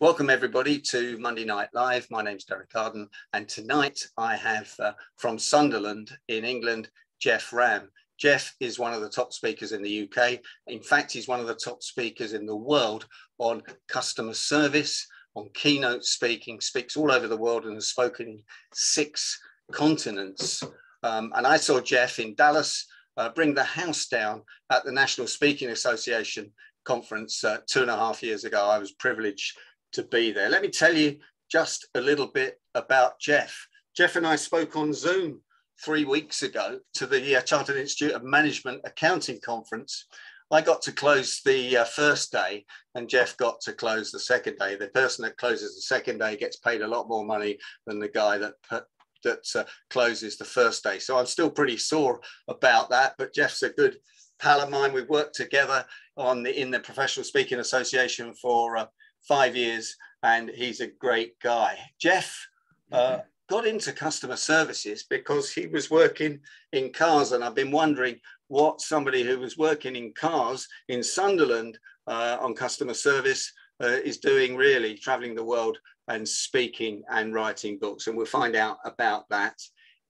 Welcome everybody to Monday Night Live. My name's Derek Arden and tonight I have uh, from Sunderland in England, Geoff Ramm. Geoff is one of the top speakers in the UK. In fact, he's one of the top speakers in the world on customer service, on keynote speaking, speaks all over the world and has spoken in six continents. Um, and I saw Geoff in Dallas uh, bring the house down at the National Speaking Association conference uh, two and a half years ago. I was privileged to be there. Let me tell you just a little bit about Geoff. Geoff and I spoke on Zoom three weeks ago to the uh, Chartered Institute of Management Accounting Conference. I got to close the uh, first day and Geoff got to close the second day. The person that closes the second day gets paid a lot more money than the guy that that uh, closes the first day. So I'm still pretty sore about that, but Geoff's a good pal of mine. We've worked together on the in the Professional Speaking Association for uh, five years, and he's a great guy. Geoff uh, got into customer services because he was working in cars, and I've been wondering what somebody who was working in cars in Sunderland uh, on customer service uh, is doing really, traveling the world and speaking and writing books. And we'll find out about that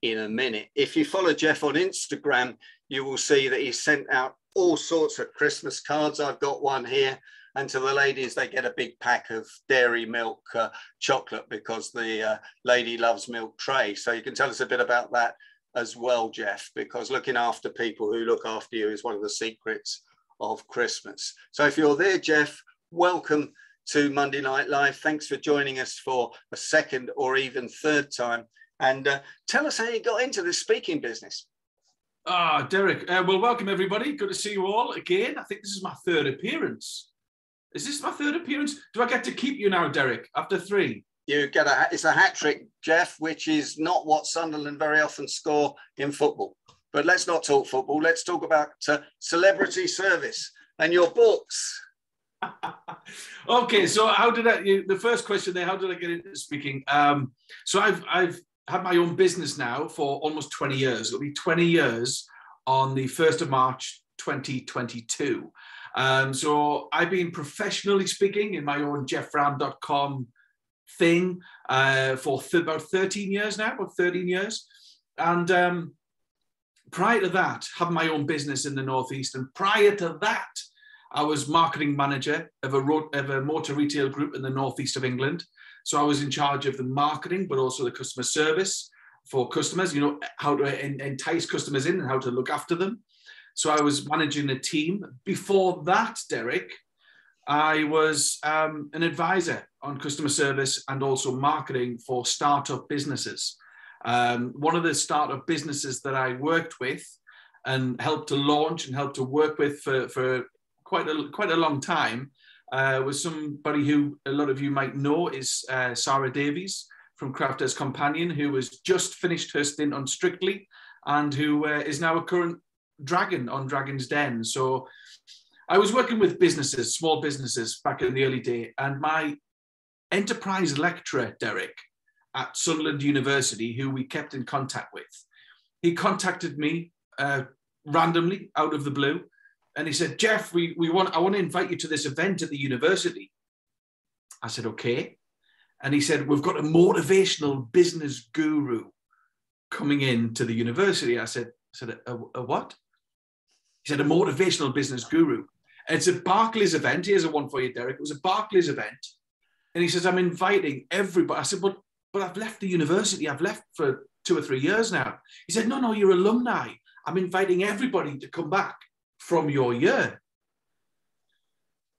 in a minute. If you follow Geoff on Instagram, you will see that he sent out all sorts of Christmas cards. I've got one here and to the ladies, they get a big pack of dairy milk uh, chocolate because the uh, lady loves milk tray. So you can tell us a bit about that as well, geoff because looking after people who look after you is one of the secrets of Christmas. So if you're there, geoff welcome to Monday Night Live. Thanks for joining us for a second or even third time. And uh, tell us how you got into the speaking business. Ah, Derek. Uh, well, welcome everybody. Good to see you all again. I think this is my third appearance is this my third appearance? Do I get to keep you now, Derek, after three? You get a it's a hat trick, Geoff, which is not what Sunderland very often score in football. But let's not talk football. Let's talk about uh, celebrity service and your books. okay, so how did I? You, the first question there, how did I get into speaking? Um, so I've I've had my own business now for almost twenty years. It'll be twenty years on the first of March, twenty twenty two. Um, so I've been professionally speaking in my own geofframm.com thing uh, for th- about 13 years now, about 13 years. And um, prior to that, have my own business in the Northeast. And prior to that, I was marketing manager of a, ro- of a motor retail group in the Northeast of England. So I was in charge of the marketing, but also the customer service for customers, you know, how to entice customers in and how to look after them. So I was managing a team. Before that, Derek, I was um, an advisor on customer service and also marketing for startup businesses. Um, one of the startup businesses that I worked with and helped to launch and helped to work with for, for quite a quite a long time uh, was somebody who a lot of you might know is uh, Sara Davies from Crafters Companion, who has just finished her stint on Strictly and who uh, is now a current Dragon on Dragon's Den. So I was working with businesses, small businesses back in the early day, and my enterprise lecturer, Derek, at Sunderland University, who we kept in contact with, he contacted me uh, randomly out of the blue, and he said, Geoff, we, we want I want to invite you to this event at the university." I said, "Okay," and he said, "We've got a motivational business guru coming in to the university." I said, "I said a, a what?" He said, a motivational business guru. And it's a Barclays event. Here's a one for you, Derek. It was a Barclays event. And he says, I'm inviting everybody. I said, but, but I've left the university. I've left for two or three years now. He said, no, no, you're alumni. I'm inviting everybody to come back from your year.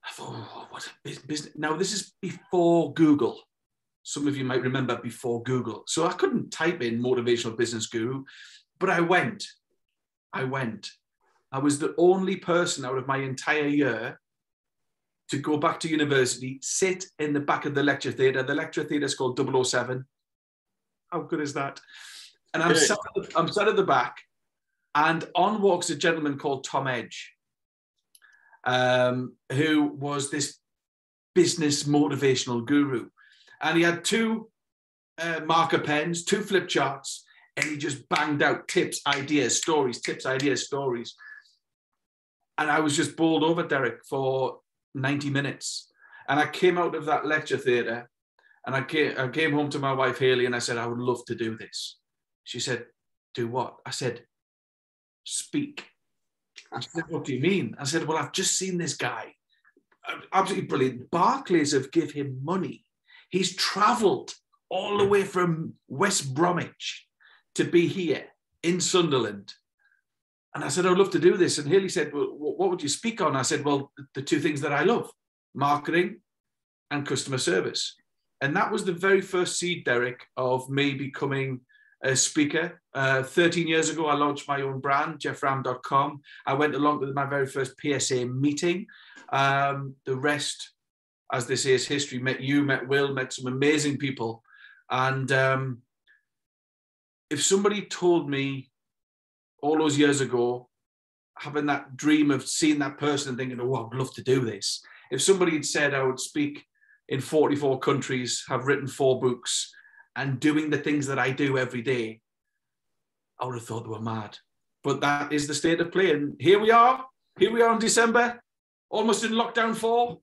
I thought, oh, what a business. Now, this is before Google. Some of you might remember before Google. So I couldn't type in motivational business guru, but I went. I went. I was the only person out of my entire year to go back to university, sit in the back of the lecture theatre. The lecture theatre is called 007. How good is that? And I'm sat, the, I'm sat at the back, and on walks a gentleman called Tom Edge, um, who was this business motivational guru. And he had two uh, marker pens, two flip charts, and he just banged out tips, ideas, stories, tips, ideas, stories and I was just bowled over Derek for 90 minutes. And I came out of that lecture theatre and I came, I came home to my wife, Haley, and I said, I would love to do this. She said, Do what? I said, Speak. I said, What do you mean? I said, Well, I've just seen this guy. Absolutely brilliant. Barclays have give him money. He's traveled all the way from West Bromwich to be here in Sunderland. And I said, I'd love to do this. And Haley said, Well, what would you speak on? I said, Well, the two things that I love marketing and customer service. And that was the very first seed, Derek, of me becoming a speaker. Uh, 13 years ago, I launched my own brand, geofframm.com. I went along with my very first PSA meeting. Um, the rest, as say, is history. Met you, met Will, met some amazing people. And um, if somebody told me all those years ago, having that dream of seeing that person and thinking, oh, I'd love to do this. If somebody had said I would speak in 44 countries, have written four books, and doing the things that I do every day, I would have thought they were mad. But that is the state of play. And here we are. Here we are in December, almost in lockdown four,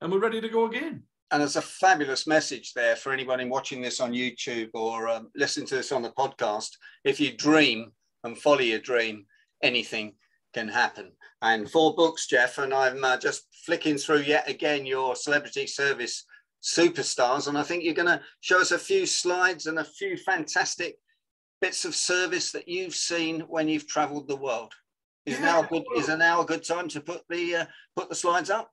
and we're ready to go again. And it's a fabulous message there for anybody watching this on YouTube or um, listening to this on the podcast. If you dream and follow your dream, anything can happen. And four books, Geoff, and I'm uh, just flicking through yet again your celebrity service superstars. And I think you're going to show us a few slides and a few fantastic bits of service that you've seen when you've traveled the world. Is yeah. now a good is now a good time to put the uh, put the slides up?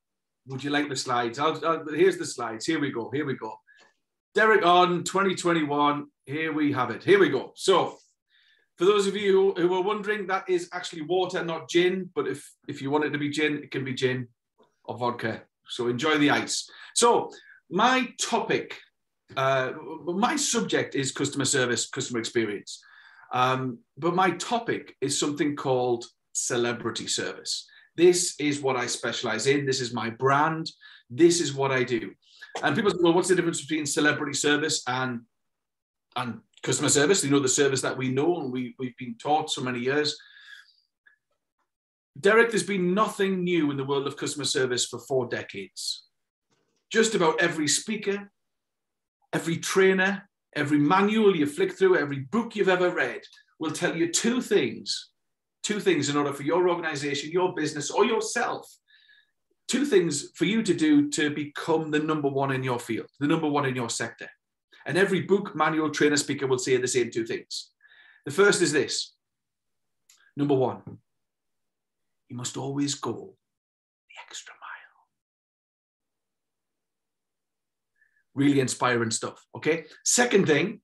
Would you like the slides? I'll, I'll, here's the slides. Here we go. Here we go. Derek on 2021. Here we have it. Here we go. So for those of you who, are wondering, that is actually water, not gin. But if, if you want it to be gin, it can be gin or vodka. So enjoy the ice. So my topic, uh, my subject is customer service, customer experience. Um, but my topic is something called celebrity service. This is what I specialize in. This is my brand. This is what I do. And people say, well, what's the difference between celebrity service and and customer service, you know, the service that we know and we, we've been taught so many years. Derek, there's been nothing new in the world of customer service for four decades. Just about every speaker, every trainer, every manual you flick through, every book you've ever read will tell you two things. Two things in order for your organization, your business, or yourself. Two things for you to do to become the number one in your field, the number one in your sector. And every book, manual, trainer, speaker will say the same two things. The first is this number one, you must always go the extra mile. Really inspiring stuff. Okay. Second thing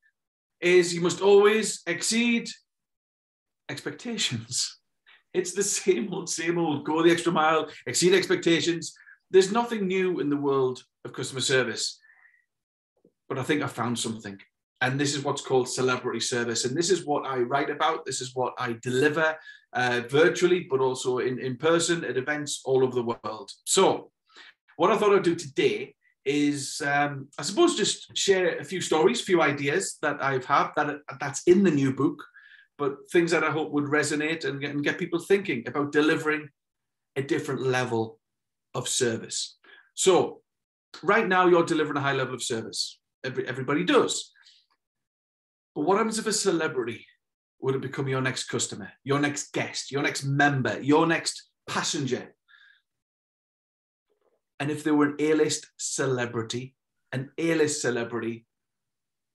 is you must always exceed expectations. It's the same old, same old. Go the extra mile, exceed expectations. There's nothing new in the world of customer service but I think I found something. And this is what's called celebrity service. And this is what I write about. This is what I deliver uh, virtually, but also in, in person at events all over the world. So, what I thought I'd do today is, um, I suppose, just share a few stories, a few ideas that I've had that that's in the new book, but things that I hope would resonate and and get people thinking about delivering a different level of service. So, right now, you're delivering a high level of service. Every, everybody does. But what happens if a celebrity would have become your next customer, your next guest, your next member, your next passenger? And if they were an A list celebrity, an A list celebrity,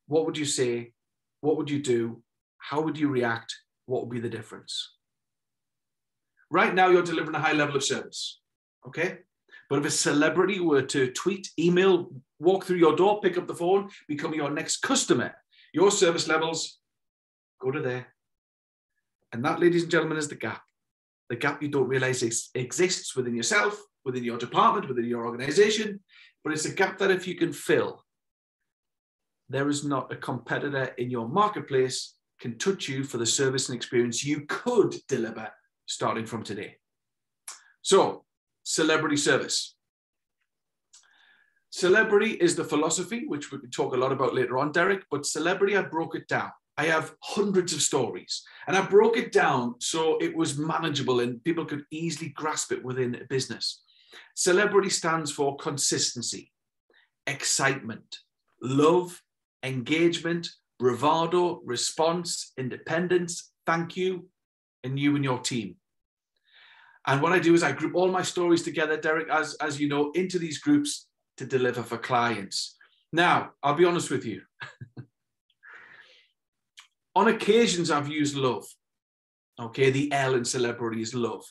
what would you say? What would you do? How would you react? What would be the difference? Right now, you're delivering a high level of service. Okay. But if a celebrity were to tweet, email, walk through your door, pick up the phone, become your next customer, your service levels go to there. And that, ladies and gentlemen, is the gap. The gap you don't realize exists within yourself, within your department, within your organization, but it's a gap that if you can fill, there is not a competitor in your marketplace can touch you for the service and experience you could deliver starting from today. So celebrity service. Celebrity is the philosophy, which we could talk a lot about later on, Derek, but celebrity, I broke it down. I have hundreds of stories and I broke it down so it was manageable and people could easily grasp it within a business. Celebrity stands for consistency, excitement, love, engagement, bravado, response, independence, thank you, and you and your team. And what I do is I group all my stories together, Derek, as, as you know, into these groups to deliver for clients. Now, I'll be honest with you. On occasions, I've used love. Okay, the L in celebrity is love.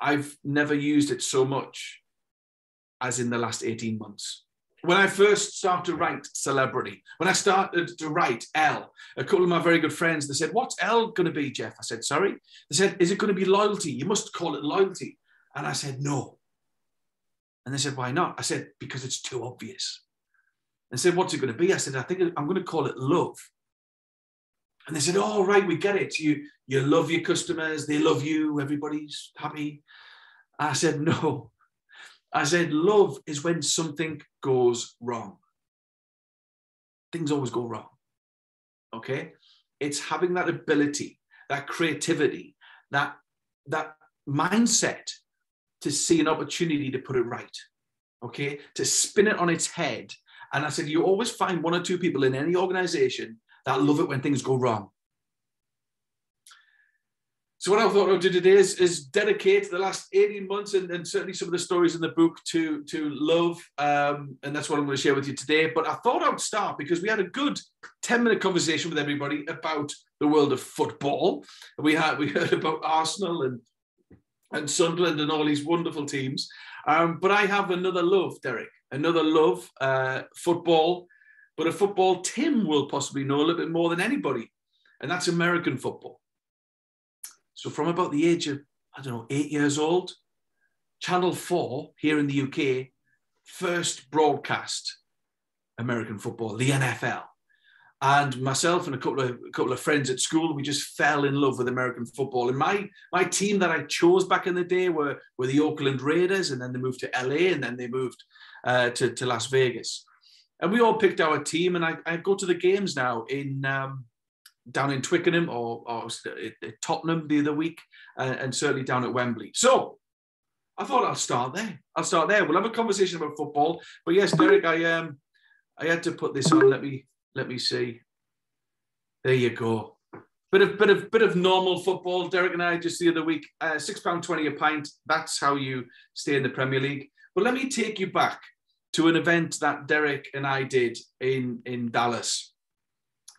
I've never used it so much as in the last 18 months. When I first started to write celebrity, when I started to write L, a couple of my very good friends, they said, What's L going to be, Geoff? I said, Sorry. They said, Is it going to be loyalty? You must call it loyalty. And I said, No. And they said, Why not? I said, Because it's too obvious. And said, What's it going to be? I said, I think I'm going to call it love. And they said, "Oh, right, we get it. You you love your customers, they love you, everybody's happy." I said, "No." I said, "Love is when something goes wrong. Things always go wrong. Okay? It's having that ability, that creativity, that that mindset to see an opportunity to put it right. Okay? To spin it on its head. And I said, you always find one or two people in any organization that love it when things go wrong. So what I thought I'd do today is, is dedicate the last 18 months and, and certainly some of the stories in the book to, to love. Um, and that's what I'm going to share with you today. But I thought I'd start because we had a good 10 minute conversation with everybody about the world of football. We had we heard about Arsenal and and Sunderland and all these wonderful teams. Um, but I have another love, Derek, another love, uh, football but a football Tim will possibly know a little bit more than anybody, and that's American football. So from about the age of, I don't know, eight years old, Channel 4 here in the UK first broadcast American football, the NFL. And myself and a couple of a couple of friends at school, we just fell in love with American football. And my my team that I chose back in the day were, were the Oakland Raiders, and then they moved to LA, and then they moved uh, to, to Las Vegas and we all picked our team. And I, I go to the games now in um, down in Twickenham or, or Tottenham the other week, and certainly down at Wembley. So I thought I'll start there. I'll start there. We'll have a conversation about football. But yes, Derek, I um I had to put this on. Let me let me see. There you go. Bit of bit of bit of normal football. Derek and I just the other week, uh, six pound twenty a pint. That's how you stay in the Premier League. But let me take you back to an event that Derek and I did in, in Dallas.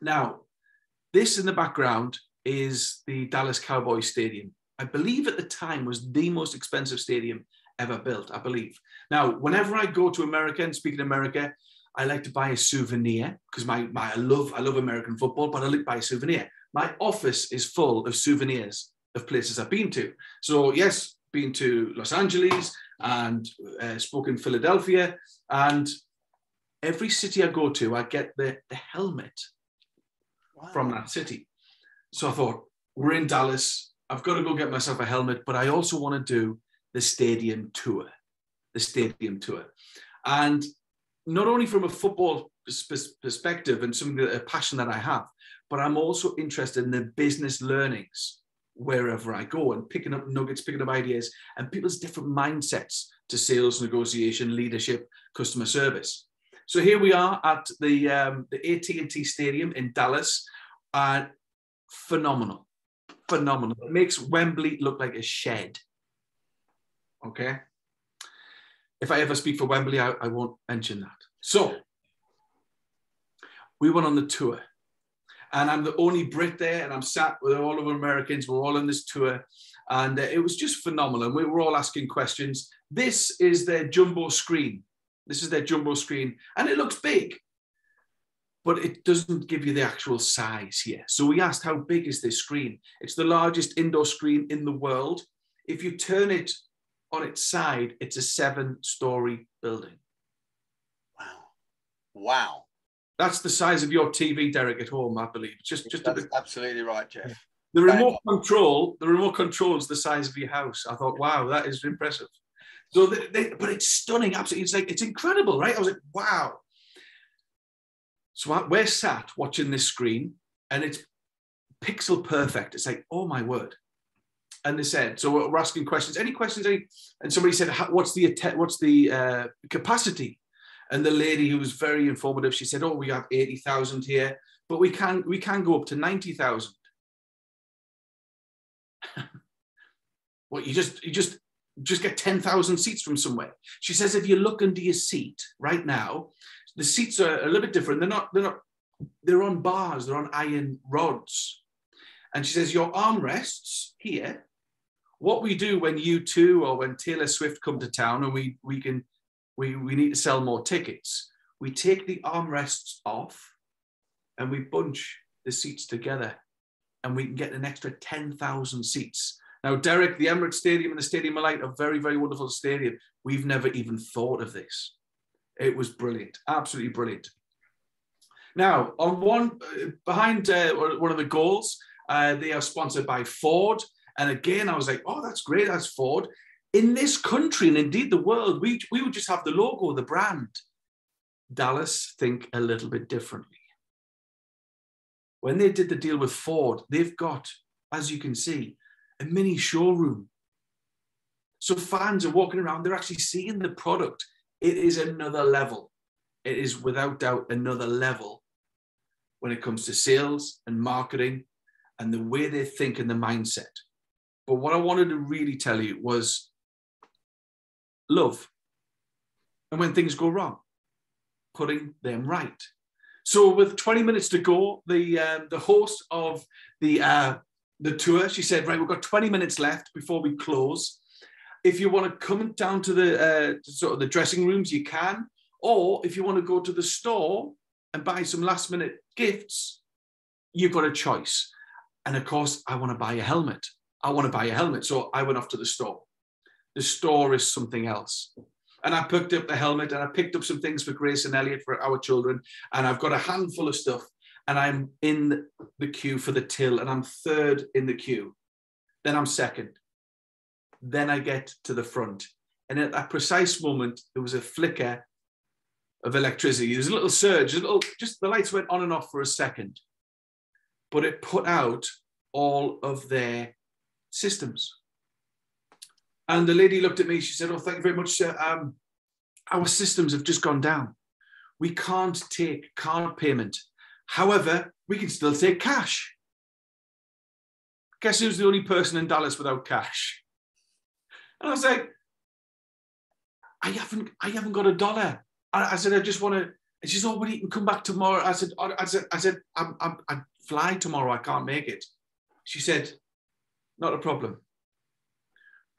Now, this in the background is the Dallas Cowboys Stadium. I believe at the time was the most expensive stadium ever built, I believe. Now, whenever I go to America and speak in America, I like to buy a souvenir because my, my I love I love American football, but I like to buy a souvenir. My office is full of souvenirs of places I've been to. So yes, been to Los Angeles, and uh, spoke in Philadelphia. And every city I go to, I get the, the helmet wow. from that city. So I thought, we're in Dallas. I've got to go get myself a helmet, but I also want to do the stadium tour, the stadium tour. And not only from a football perspective and some a passion that I have, but I'm also interested in the business learnings wherever I go and picking up nuggets, picking up ideas, and people's different mindsets to sales, negotiation, leadership, customer service. So here we are at the um, the AT&T Stadium in Dallas, and phenomenal, phenomenal. It makes Wembley look like a shed. Okay. If I ever speak for Wembley, I, I won't mention that. So we went on the tour and I'm the only Brit there, and I'm sat with all of Americans. We're all on this tour, and uh, it was just phenomenal. We were all asking questions. This is their jumbo screen. This is their jumbo screen, and it looks big, but it doesn't give you the actual size here. So we asked, how big is this screen? It's the largest indoor screen in the world. If you turn it on its side, it's a seven-story building. Wow! Wow! That's the size of your TV, Derek, at home, I believe. Just, just That's absolutely right, Geoff. The remote control, the remote control is the size of your house. I thought, wow, that is impressive. So, they, they, but it's stunning, absolutely. It's like it's incredible, right? I was like, wow. So we're sat watching this screen, and it's pixel perfect. It's like, oh my word. And they said, so we're asking questions. Any questions? Any? And somebody said, what's the what's the uh, capacity And the lady who was very informative, she said, "Oh, we have eighty thousand here, but we can we can go up to ninety thousand. what you just you just just get 10,000 seats from somewhere. She says, if you look under your seat right now, the seats are a little bit different. They're not, they're not, they're on bars, they're on iron rods. And she says, your armrests here, what we do when U2 or when Taylor Swift come to town and we, we can, we, we need to sell more tickets, we take the armrests off and we bunch the seats together and we can get an extra 10,000 seats. Now, Derek, the Emirates Stadium and the Stadium of Light are very, very wonderful stadium. We've never even thought of this. It was brilliant, absolutely brilliant. Now, on one uh, behind uh, one of the goals, uh, they are sponsored by Ford. And again, I was like, oh, that's great, that's Ford. In this country and indeed the world, we, we would just have the logo, the brand. Dallas think a little bit differently. When they did the deal with Ford, they've got, as you can see, a mini showroom. So fans are walking around, they're actually seeing the product. It is another level. It is without doubt another level when it comes to sales and marketing and the way they think and the mindset. But what I wanted to really tell you was love. And when things go wrong, putting them right. So with 20 minutes to go, the um, the host of the uh, the tour, she said, right, we've got 20 minutes left before we close. If you want to come down to the uh, sort of the dressing rooms, you can. Or if you want to go to the store and buy some last minute gifts, you've got a choice. And of course, I want to buy a helmet. I want to buy a helmet. So I went off to the store. The store is something else. And I picked up the helmet and I picked up some things for Grace and Elliot for our children. And I've got a handful of stuff. And I'm in the queue for the till and I'm third in the queue. Then I'm second. Then I get to the front. And at that precise moment, there was a flicker of electricity. There's a little surge, a little, just the lights went on and off for a second. But it put out all of their systems. And the lady looked at me, she said, Oh, thank you very much, sir. Um, our systems have just gone down. We can't take card payment. However, we can still take cash. Guess who's the only person in Dallas without cash? And I was like, I haven't, I haven't got a dollar. I, I said, I just want to. And she said, "Oh, can come back tomorrow." I said, "I said, I said, I'm, I'm, I fly tomorrow. I can't make it." She said, "Not a problem.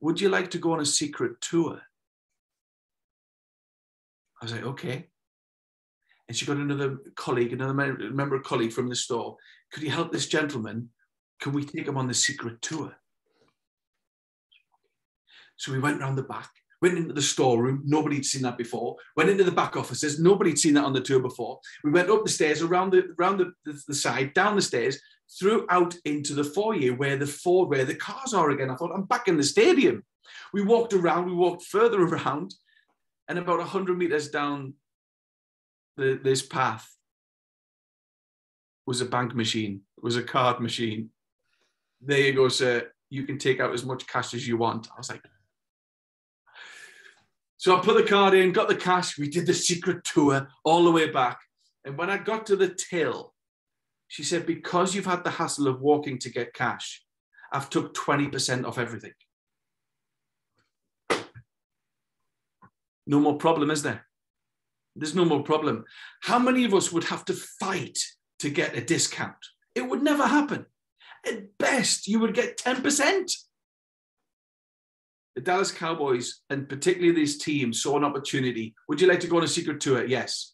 Would you like to go on a secret tour? I was like, okay. And she got another colleague, another member, of colleague from the store. Could you help this gentleman? Can we take him on the secret tour? So we went around the back, went into the storeroom. Nobody'd seen that before. Went into the back offices. Nobody'd seen that on the tour before. We went up the stairs, around the around the, the, the side, down the stairs, threw out into the foyer where the Ford, where the cars are again. I thought, I'm back in the stadium. We walked around, we walked further around, and about 100 meters down the, this path was a bank machine, was a card machine. There you go, sir. You can take out as much cash as you want. I was like, so I put the card in, got the cash. We did the secret tour all the way back. And when I got to the till, she said, because you've had the hassle of walking to get cash, I've took 20% off everything. No more problem, is there? There's no more problem. How many of us would have to fight to get a discount? It would never happen. At best, you would get 10%. The Dallas Cowboys, and particularly these teams, saw an opportunity. Would you like to go on a secret tour? Yes.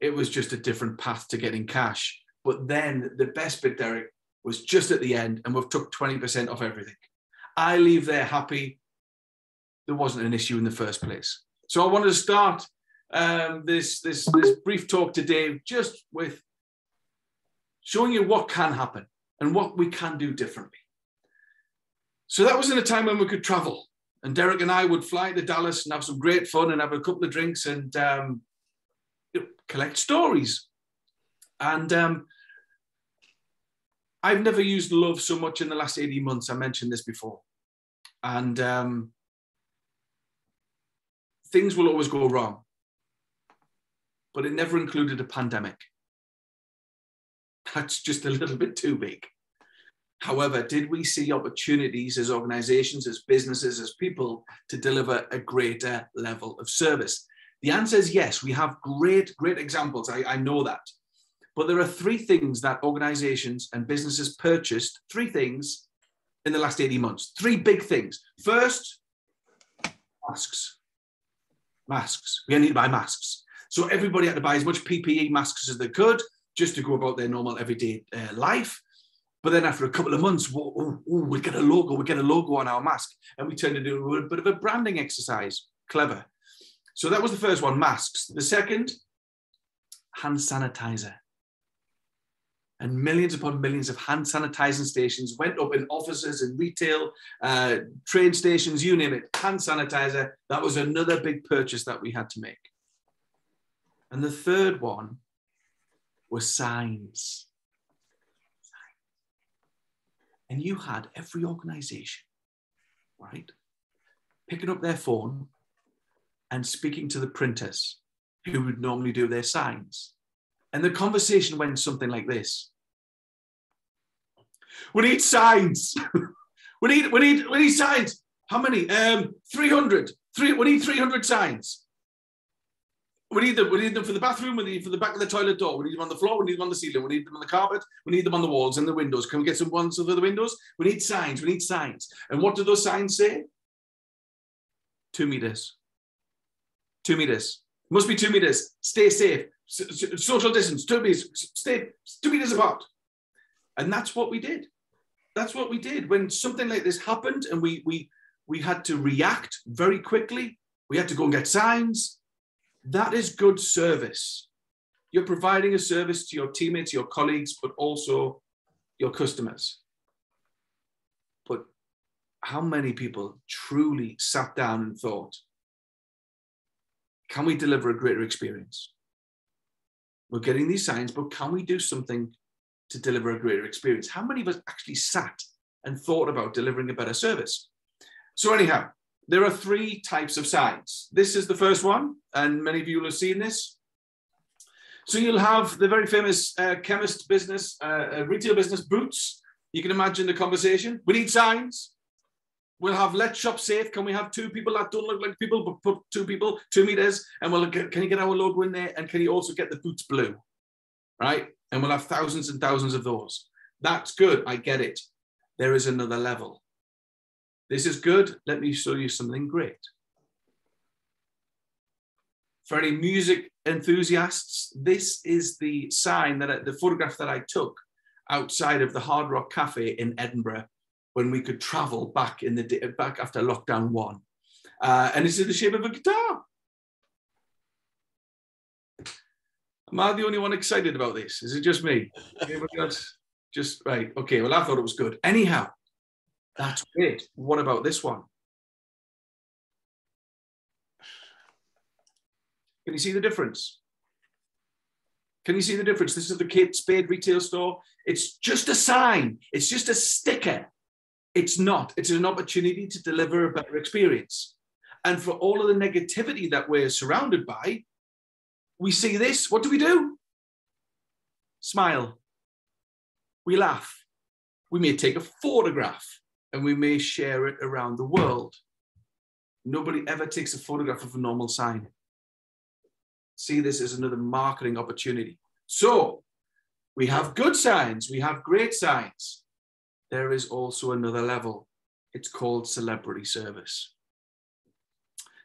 It was just a different path to getting cash. But then the best bit, Derek, was just at the end, and we've took 20% off everything. I leave there happy. There wasn't an issue in the first place. So I wanted to start um, this, this, this brief talk today just with showing you what can happen and what we can do differently. So that was in a time when we could travel. And Derek and I would fly to Dallas and have some great fun and have a couple of drinks and um, collect stories. And um, I've never used love so much in the last 18 months. I mentioned this before. And um, things will always go wrong. But it never included a pandemic. That's just a little bit too big. However, did we see opportunities as organizations, as businesses, as people to deliver a greater level of service? The answer is yes. We have great, great examples. I, I know that. But there are three things that organizations and businesses purchased, three things in the last 18 months. Three big things. First, masks. Masks. We need to buy masks. So everybody had to buy as much PPE masks as they could just to go about their normal everyday uh, life. But then after a couple of months, whoa, oh, oh, we get a logo, we get a logo on our mask, and we turned into a bit of a branding exercise. Clever. So that was the first one, masks. The second, hand sanitizer. And millions upon millions of hand sanitizing stations went up in offices and retail, uh, train stations, you name it, hand sanitizer. That was another big purchase that we had to make. And the third one was signs. And you had every organization, right, picking up their phone and speaking to the printers who would normally do their signs. And the conversation went something like this. We need signs. we need, we need, we need signs. How many? Um, 300. Three, we need 300 signs. We need them. We need them for the bathroom. We need them for the back of the toilet door. We need them on the floor. We need them on the ceiling. We need them on the carpet. We need them on the walls and the windows. Can we get some ones for the windows? We need signs. We need signs. And what do those signs say? Two meters. Two meters. Must be two meters. Stay safe. social distance. Two meters. Stay two meters apart. And that's what we did. That's what we did when something like this happened, and we we we had to react very quickly. We had to go and get signs that is good service. You're providing a service to your teammates, your colleagues, but also your customers. But how many people truly sat down and thought, can we deliver a greater experience? We're getting these signs, but can we do something to deliver a greater experience? How many of us actually sat and thought about delivering a better service? So, anyhow, there are three types of signs. This is the first one, and many of you will have seen this. So you'll have the very famous uh, chemist business, uh, uh, retail business, Boots. You can imagine the conversation. We need signs. We'll have let's shop safe. Can we have two people that don't look like people, but put two people, two meters, and we'll get, can you get our logo in there? And can you also get the Boots blue? Right? And we'll have thousands and thousands of those. That's good. I get it. There is another level. This is good. Let me show you something great. For any music enthusiasts, this is the sign that I, the photograph that I took outside of the Hard Rock Cafe in Edinburgh when we could travel back in the back after lockdown one, uh, and it's in the shape of a guitar. Am I the only one excited about this? Is it just me? just right. Okay. Well, I thought it was good. Anyhow, that's great. What about this one? Can you see the difference? Can you see the difference? This is the Kate Spade retail store. It's just a sign. It's just a sticker. It's not. It's an opportunity to deliver a better experience. And for all of the negativity that we're surrounded by, we see this. What do we do? Smile. We laugh. We may take a photograph and we may share it around the world. Nobody ever takes a photograph of a normal sign. See this as another marketing opportunity. So we have good signs, we have great signs. There is also another level. It's called celebrity service.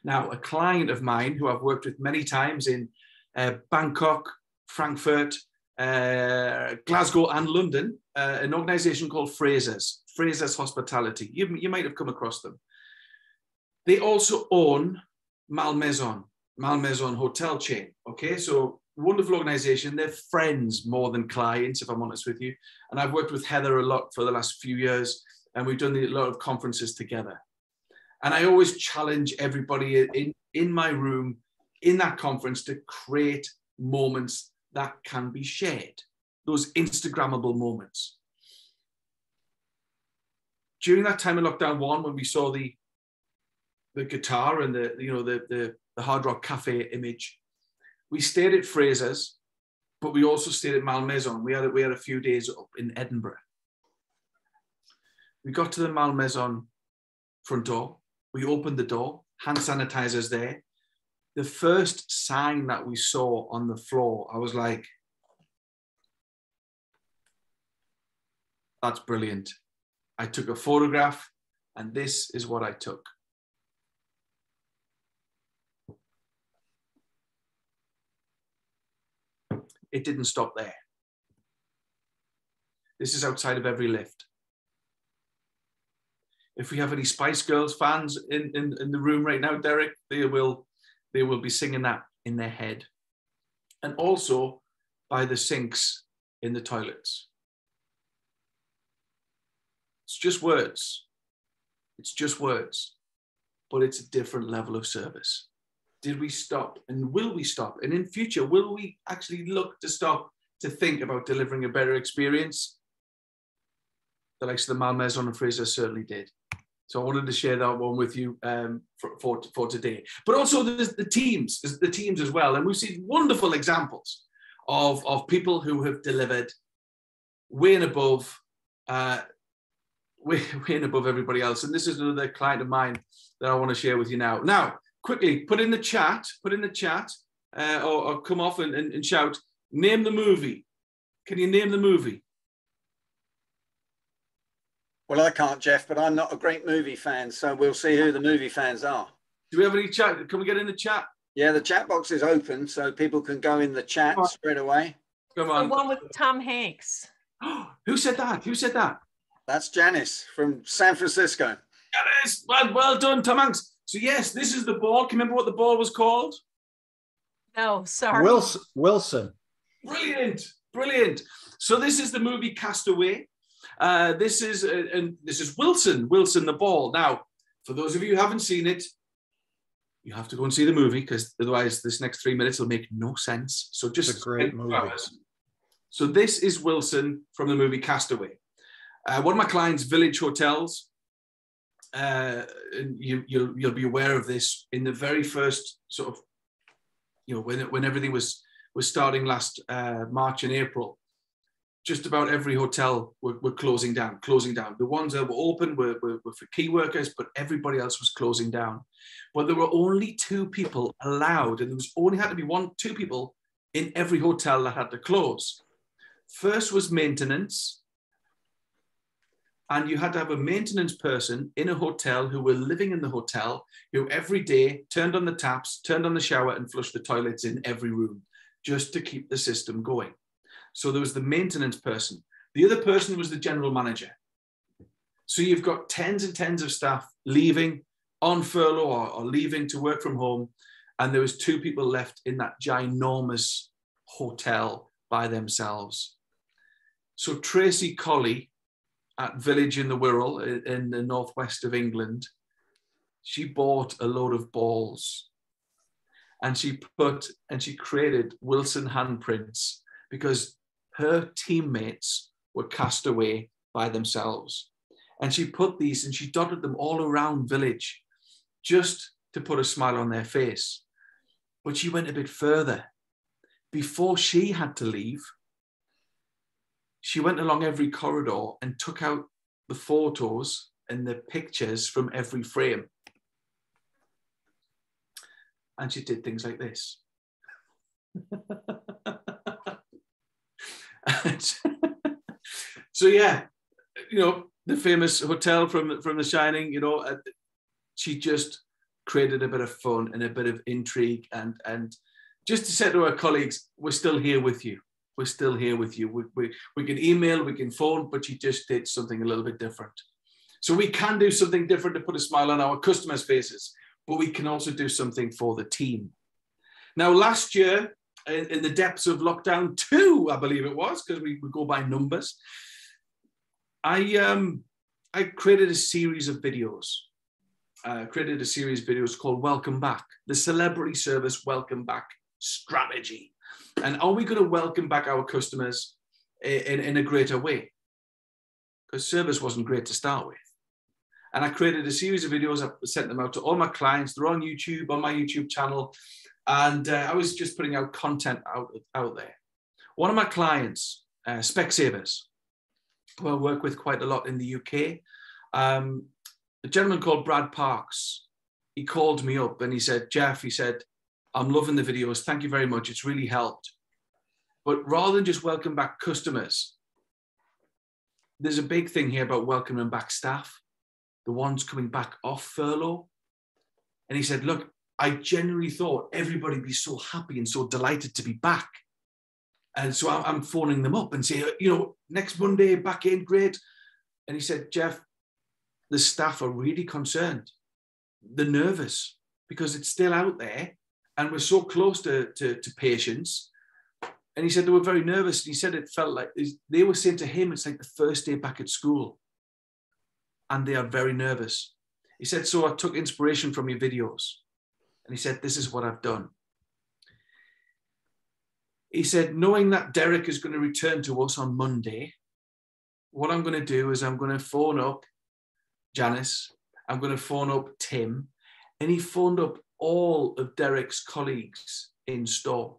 Now, a client of mine who I've worked with many times in uh, Bangkok, Frankfurt, uh, Glasgow, and London, uh, an organization called Fraser's. Fraser's Hospitality. You, you might have come across them. They also own Malmaison, Malmaison hotel chain. Okay, so wonderful organization. They're friends more than clients, if I'm honest with you. And I've worked with Heather a lot for the last few years, and we've done a lot of conferences together. And I always challenge everybody in, in my room in that conference to create moments that can be shared, those Instagrammable moments during that time of lockdown one, when we saw the the guitar and the you know the the, the hard rock cafe image, We stayed at Fraser's, but we also stayed at Malmaison. We had, we had a few days up in Edinburgh. We got to the Malmaison front door. We opened the door, hand sanitizers there. The first sign that we saw on the floor, I was like, that's brilliant. I took a photograph, and this is what I took. It didn't stop there. This is outside of every lift. If we have any Spice Girls fans in, in, in the room right now, Derek, they will they will be singing that in their head. And also by the sinks in the toilets. It's just words. It's just words, but it's a different level of service. Did we stop and will we stop? And in future, will we actually look to stop to think about delivering a better experience? The likes of the Malmaison and Fraser certainly did. So I wanted to share that one with you um, for, for, for, today. But also the, the teams, the teams as well. And we've seen wonderful examples of, of people who have delivered way and above uh, way, way and above everybody else. And this is another client of mine that I want to share with you now. Now, quickly, put in the chat, put in the chat, uh, or, or, come off and, and, and shout, name the movie. Can you name the movie? Well, I can't, Geoff, but I'm not a great movie fan, so we'll see who the movie fans are. Do we have any chat? Can we get in the chat? Yeah, the chat box is open, so people can go in the chat straight away. Come on. The one with Tom Hanks. Who said that? Who said that? That's Janice from San Francisco. Janice, well, well done, Tom Hanks. So yes, this is the ball. Can you remember what the ball was called? No, sorry. Wilson. Wilson. Brilliant, brilliant. So this is the movie Castaway. Uh, this is uh, and this is Wilson. Wilson the ball. Now, for those of you who haven't seen it, you have to go and see the movie because otherwise this next three minutes will make no sense. So just it's a great movie. Hours. So this is Wilson from the movie Castaway. Uh, one of my clients, Village Hotels, uh, you, you'll, you'll be aware of this in the very first sort of, you know, when, when everything was, was starting last uh, March and April, just about every hotel were, were, closing down, closing down. The ones that were open were, were, were, for key workers, but everybody else was closing down. But there were only two people allowed, and there was only had to be one, two people in every hotel that had to close. First was maintenance, and you had to have a maintenance person in a hotel who were living in the hotel who every day turned on the taps turned on the shower and flushed the toilets in every room just to keep the system going. So there was the maintenance person. The other person was the general manager. So you've got tens and tens of staff leaving on furlough or, or leaving to work from home and there was two people left in that ginormous hotel by themselves. So tracy colley at Village in the Wirral in the northwest of England, she bought a load of balls and she put and she created Wilson handprints because her teammates were cast away by themselves. And she put these and she dotted them all around Village just to put a smile on their face. But she went a bit further. Before she had to leave, she went along every corridor and took out the photos and the pictures from every frame. And she did things like this. so yeah, you know, the famous hotel from from The Shining, you know, uh, she just created a bit of fun and a bit of intrigue and and just to say to her colleagues, we're still here with you we're still here with you. We, we, we can email, we can phone, but you just did something a little bit different. So we can do something different to put a smile on our customers' faces, but we can also do something for the team. Now, last year, in, in the depths of lockdown two, I believe it was, because we, we go by numbers, I, um, I created a series of videos. Uh, created a series of videos called Welcome Back, the celebrity service Welcome Back strategy. And are we going to welcome back our customers in, in a greater way? Because service wasn't great to start with. And I created a series of videos, I sent them out to all my clients. They're on YouTube, on my YouTube channel. and uh, I was just putting out content out out there. One of my clients, uh, Specsavers, who I work with quite a lot in the UK, um, a gentleman called Brad Parks, he called me up and he said, Geoff, he said, I'm loving the videos. Thank you very much. It's really helped. But rather than just welcome back customers, there's a big thing here about welcoming back staff, the ones coming back off furlough. And he said, Look, I genuinely thought everybody would be so happy and so delighted to be back. And so I'm phoning them up and say, you know, next Monday back in, great. And he said, Geoff, the staff are really concerned. They're nervous because it's still out there and we're so close to, to, to patients. And he said they were very nervous. He said it felt like they were saying to him, it's like the first day back at school. And they are very nervous. He said, So I took inspiration from your videos. And he said, This is what I've done. He said, Knowing that Derek is going to return to us on Monday, what I'm going to do is I'm going to phone up Janice, I'm going to phone up Tim. And he phoned up all of Derek's colleagues in store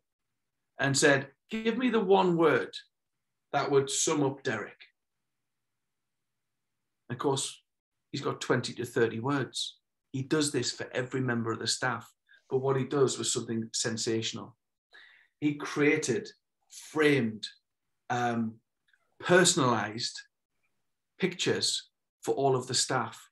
and said, Give me the one word that would sum up Derek. Of course, he's got 20 to 30 words. He does this for every member of the staff. But what he does was something sensational. He created, framed, um, personalized pictures for all of the staff.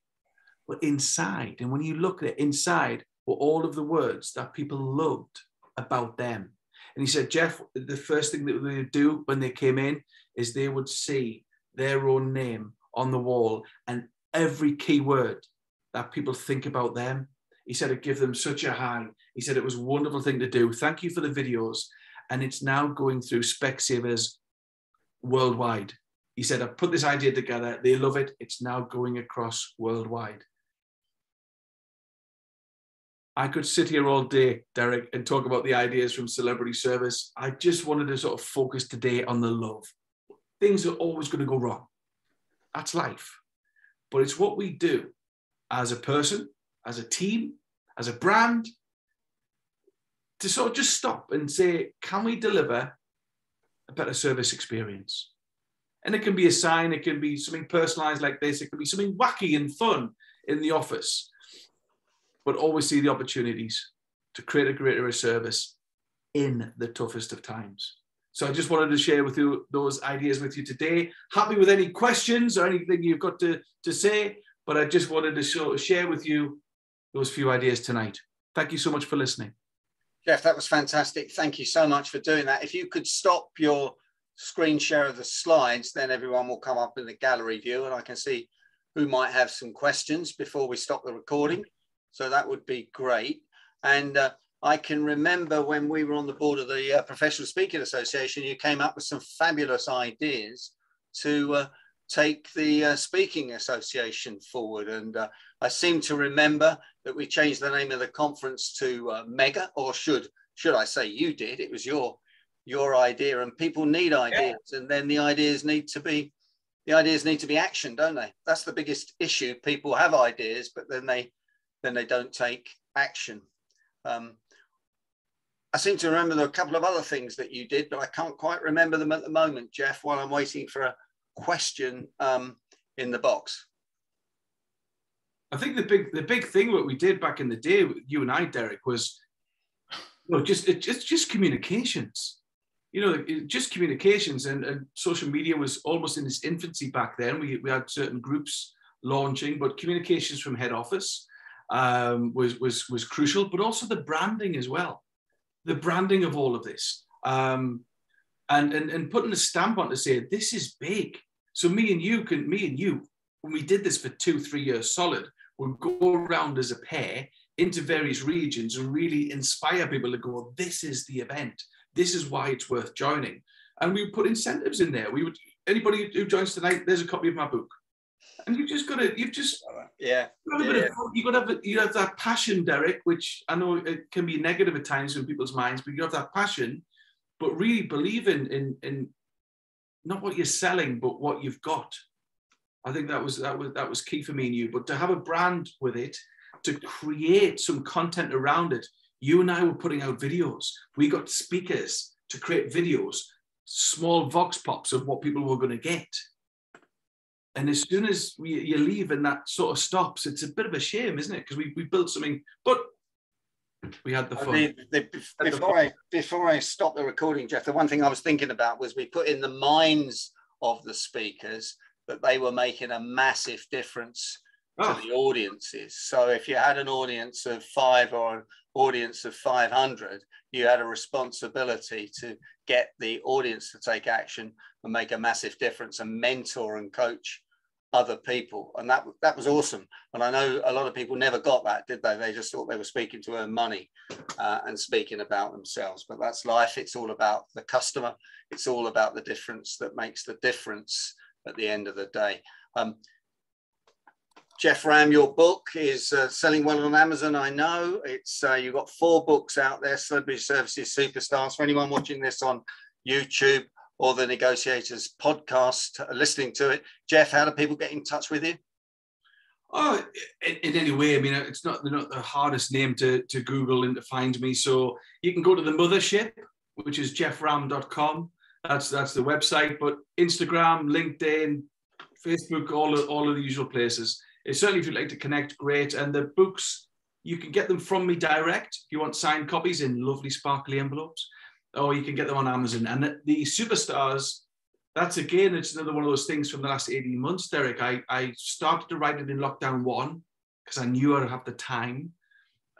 But inside, and when you look at it, inside were all of the words that people loved about them. And he said, Geoff, the first thing that they would do when they came in is they would see their own name on the wall and every key word that people think about them he said it gave them such a high. He said it was a wonderful thing to do. Thank you for the videos. And it's now going through Specsavers worldwide. He said, I've put this idea together. They love it. It's now going across worldwide. I could sit here all day, Derek, and talk about the ideas from Celebrity Service. I just wanted to sort of focus today on the love. Things are always going to go wrong. That's life. But it's what we do as a person, as a team, as a brand, to sort of just stop and say, can we deliver a better service experience? And it can be a sign, it can be something personalized like this, it can be something wacky and fun in the office, but always see the opportunities to create a greater service in the toughest of times. So I just wanted to share with you those ideas with you today. Happy with any questions or anything you've got to, to say, but I just wanted to show, share with you those few ideas tonight. Thank you so much for listening. Geoff, that was fantastic. Thank you so much for doing that. If you could stop your screen share of the slides, then everyone will come up in the gallery view and I can see who might have some questions before we stop the recording. So that would be great. And uh, I can remember when we were on the board of the uh, Professional Speaking Association, you came up with some fabulous ideas to uh, take the uh, Speaking Association forward. And uh, I seem to remember that we changed the name of the conference to uh, Mega, or should should I say you did? It was your your idea, and people need ideas, yeah. and then the ideas need to be the ideas need to be action, don't they? That's the biggest issue. People have ideas, but then they then they don't take action. Um, I seem to remember there were a couple of other things that you did, but I can't quite remember them at the moment, Geoff. While I'm waiting for a question um, in the box. I think the big the big thing what we did back in the day, you and I, Derek, was you know, just it, just just communications. You know, just communications, and, and social media was almost in its infancy back then. We we had certain groups launching, but communications from head office um, was was was crucial, but also the branding as well. The branding of all of this. Um, and, and, and putting a stamp on to say, this is big. So me and you can, me and you, when we did this for two, three years solid, would go around as a pair into various regions and really inspire people to go, this is the event. This is why it's worth joining. And we put incentives in there. We would, anybody who joins tonight, there's a copy of my book. And you've just got to, you've just, yeah, you yeah. you've got to have, you have that passion, Derek, which I know it can be negative at times in people's minds, but you have that passion but really believe in, in, in not what you're selling, but what you've got. I think that was that was that was key for me and you. But to have a brand with it, to create some content around it, you and I were putting out videos. We got speakers to create videos, small vox pops of what people were going to get. And as soon as we, you leave and that sort of stops, it's a bit of a shame, isn't it? Because we, we built something, but we had the fun. The, the, before I before I stop the recording, Geoff, the one thing I was thinking about was we put in the minds of the speakers that they were making a massive difference to oh. the audiences. So if you had an audience of five or an audience of 500, you had a responsibility to get the audience to take action and make a massive difference and mentor and coach other people. And that, that was awesome. And I know a lot of people never got that, did they? They just thought they were speaking to earn money uh, and speaking about themselves. But that's life. It's all about the customer. It's all about the difference that makes the difference at the end of the day. Um, Geoff Ramm, your book is uh, selling well on Amazon. I know it's uh, you've got four books out there, Celebrity Services Superstars. For anyone watching this on YouTube or the Negotiators podcast, uh, listening to it, Geoff, how do people get in touch with you? Oh, in, in, any way. I mean, it's not not the hardest name to, to Google and to find me. So you can go to the mothership, which is geofframm.com. That's that's the website. But Instagram, LinkedIn, Facebook, all of, all of the usual places. It's certainly if you'd like to connect, great. And the books, you can get them from me direct if you want signed copies in lovely sparkly envelopes, or you can get them on Amazon. And the, the superstars, that's again, it's another one of those things from the last 18 months, Derek. I, I started to write it in lockdown one because I knew I'd have the time.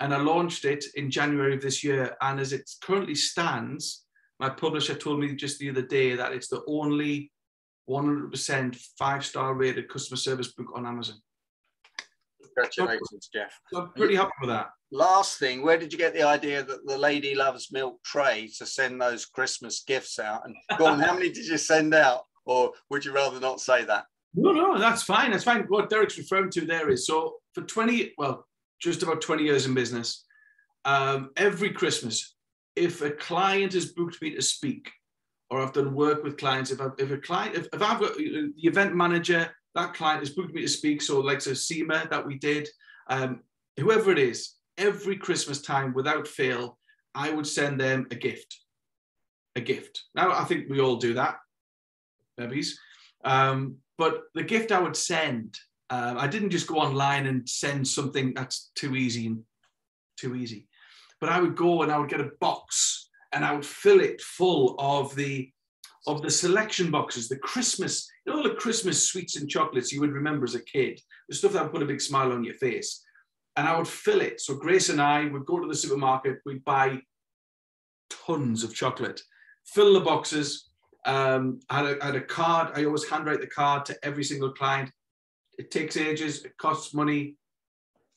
And I launched it in January of this year. And as it currently stands, my publisher told me just the other day that it's the only 100% five star rated customer service book on Amazon. Congratulations, Geoff. I'm pretty happy with that. Last thing, where did you get the idea that the lady loves milk tray to send those Christmas gifts out? And go on, how many did you send out? Or would you rather not say that? No, no, that's fine. That's fine. What Derek's referring to there is so for 20, well, just about 20 years in business, um, every Christmas, if a client has booked me to speak, or I've done work with clients, if, I, if a client, if, if I've got the event manager that client has booked me to speak. So, like so SEMA that we did, um, whoever it is, every Christmas time without fail, I would send them a gift. A gift. Now, I think we all do that, babies. Um, but the gift I would send, um, I didn't just go online and send something that's too easy and too easy. But I would go and I would get a box and I would fill it full of the of the selection boxes, the Christmas, you know, all the Christmas sweets and chocolates you would remember as a kid, the stuff that would put a big smile on your face. And I would fill it. So Grace and I would go to the supermarket, we'd buy tons of chocolate, fill the boxes. Um, I, had a, I had a card. I always handwrite the card to every single client. It takes ages. It costs money.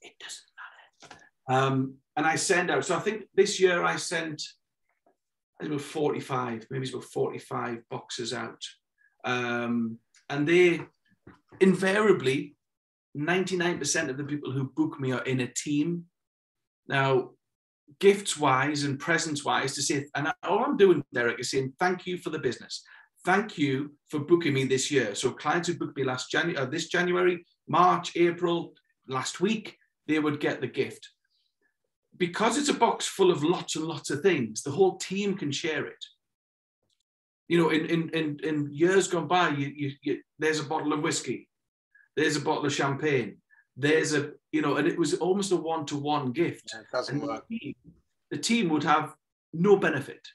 It doesn't matter. Um, and I send out. So I think this year I sent about 45, maybe it's about 45 boxes out. Um, and they invariably, 99% of the people who book me are in a team. Now, gifts wise and presents wise, to say, and all I'm doing, Derek, is saying thank you for the business. Thank you for booking me this year. So clients who booked me last January, uh, this January, March, April, last week, they would get the gift because it's a box full of lots and lots of things, the whole team can share it. You know, in in in, in years gone by, you, you, you, there's a bottle of whiskey, there's a bottle of champagne, there's a you know, and it was almost a one-to-one gift. Yeah, doesn't work. The team, the team would have no benefit.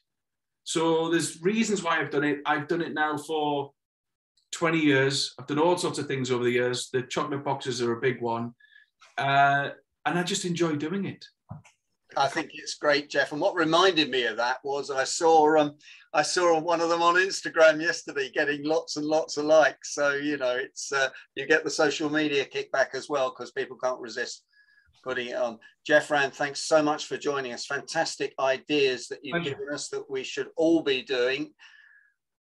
So there's reasons why I've done it. I've done it now for 20 years. I've done all sorts of things over the years. The chocolate boxes are a big one. Uh, and I just enjoy doing it. I think it's great, Geoff. And what reminded me of that was I saw um I saw one of them on Instagram yesterday getting lots and lots of likes. So you know, it's uh, you get the social media kickback as well because people can't resist putting it on. Geoff Ramm, thanks so much for joining us. Fantastic ideas that you've Thank given you. us that we should all be doing.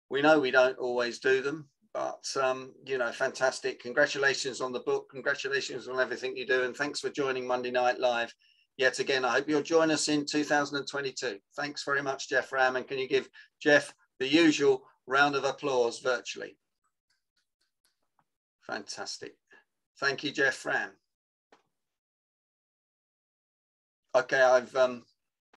We know we don't always do them, but um, you know, fantastic. Congratulations on the book. Congratulations on everything you do, and thanks for joining Monday Night Live yet again. I hope you'll join us in 2022. Thanks very much, Geoff Ramm. And can you give Geoff the usual round of applause virtually? Fantastic. Thank you, Geoff Ramm. Okay, I've um,